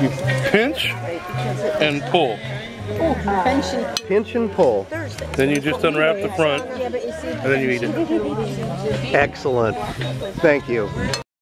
You pinch and pull. Pinch and pull. Then you just unwrap the front and then you eat it. Excellent. Thank you.